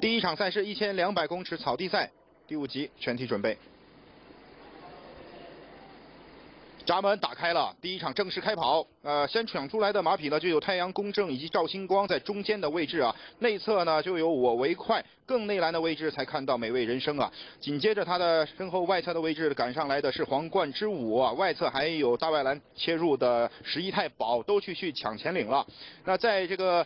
第一场赛事一千两百公尺草地赛第五集全体准备。闸门打开了，第一场正式开跑。呃，先抢出来的马匹呢，就有太阳公正以及赵星光在中间的位置啊。内侧呢，就有我为快，更内栏的位置才看到美味人生啊。紧接着他的身后外侧的位置赶上来的是皇冠之舞啊，外侧还有大外栏切入的十一太保都去去抢前领了。那在这个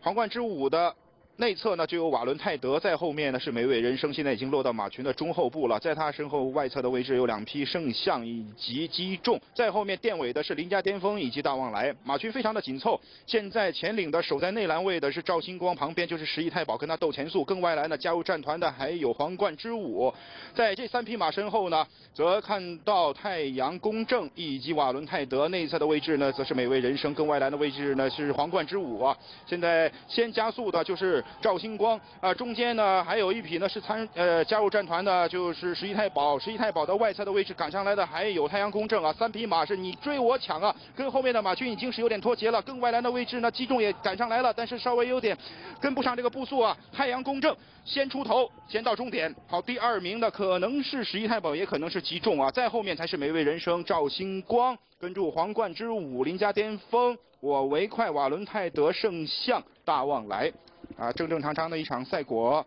皇冠之舞的。内侧呢就有瓦伦泰德，在后面呢是美味人生，现在已经落到马群的中后部了。在他身后外侧的位置有两匹圣象以及击中，在后面垫尾的是林家巅峰以及大旺来，马群非常的紧凑。现在前领的守在内栏位的是赵星光，旁边就是十亿太保跟他斗前速。更外栏呢加入战团的还有皇冠之舞，在这三匹马身后呢，则看到太阳公正以及瓦伦泰德。内侧的位置呢，则是美味人生，更外栏的位置呢是皇冠之舞啊。现在先加速的就是。赵星光啊，中间呢还有一匹呢是参呃加入战团的，就是十一太保。十一太保的外侧的位置赶上来的还有太阳公正啊，三匹马是你追我抢啊，跟后面的马群已经是有点脱节了。更外栏的位置呢，击中也赶上来了，但是稍微有点跟不上这个步速啊。太阳公正先出头，先到终点。好，第二名的可能是十一太保，也可能是击中啊。在后面才是美味人生赵星光，跟住皇冠之舞林家巅峰，我为快瓦伦泰德圣象大旺来。啊，正正常常的一场赛果，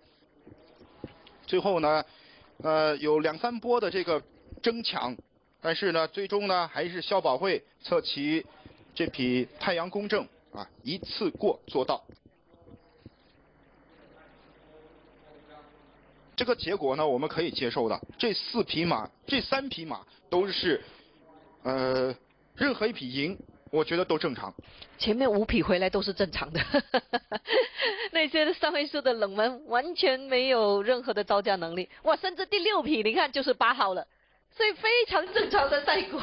最后呢，呃，有两三波的这个争抢，但是呢，最终呢，还是肖宝慧策骑这匹太阳公正啊，一次过做到。这个结果呢，我们可以接受的。这四匹马，这三匹马都是，呃，任何一匹赢。我觉得都正常，前面五匹回来都是正常的，那些三位数的冷门完全没有任何的招架能力，哇，甚至第六匹你看就是八号了，所以非常正常的赛果。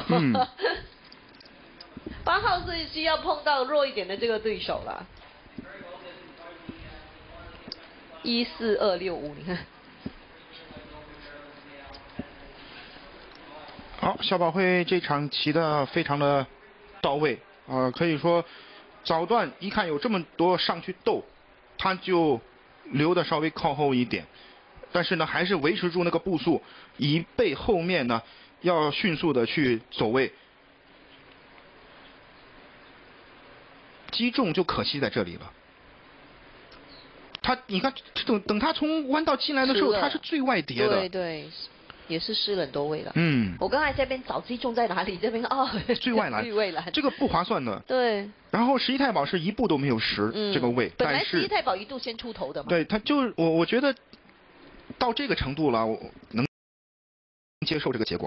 八号是需要碰到弱一点的这个对手了，一四二六五，你看。好，小宝会这场骑的非常的。到位啊，可以说早段一看有这么多上去斗，他就留的稍微靠后一点，但是呢还是维持住那个步速，以备后面呢要迅速的去走位，击中就可惜在这里了。他你看等等他从弯道进来的时候，他是最外叠的。对对。也是失了很多位了。嗯。我刚才这边找击中在哪里？这边哦。最外来。最外栏。这个不划算的。对。然后十一太保是一步都没有失这个位，本来十一太保一度先出头的嘛。对，他就我我觉得到这个程度了，我能接受这个结果。